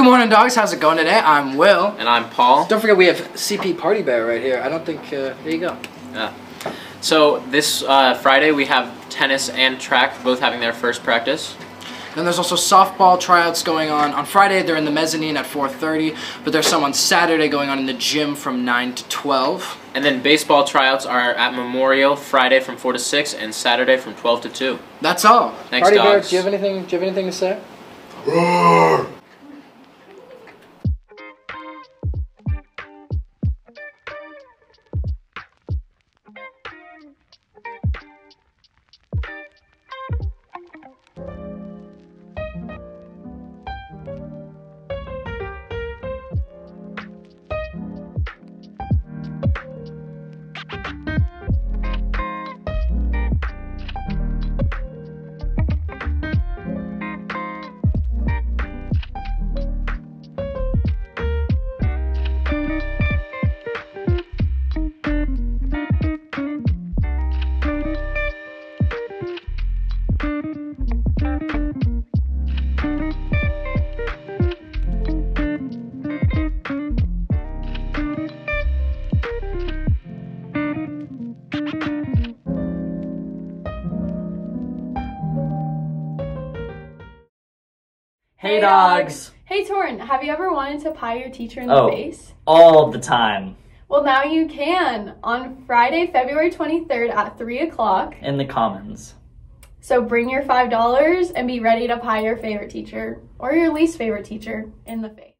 Good morning, dogs. How's it going today? I'm Will. And I'm Paul. Don't forget we have CP Party Bear right here. I don't think. Uh, there you go. Yeah. So this uh, Friday we have tennis and track both having their first practice. Then there's also softball tryouts going on. On Friday, they're in the mezzanine at 4.30, but there's some on Saturday going on in the gym from 9 to 12. And then baseball tryouts are at Memorial Friday from 4 to 6 and Saturday from 12 to 2. That's all. Thanks, Party Bear, do you have anything, do you have anything to say? Hey dogs! Hey Torn, have you ever wanted to pie your teacher in Oh. the face? All the time. Well, now you can on Friday, February 23rd at 3 o'clock. In the Commons. So bring your $5 and be ready to pie your favorite teacher or your least favorite teacher in the face.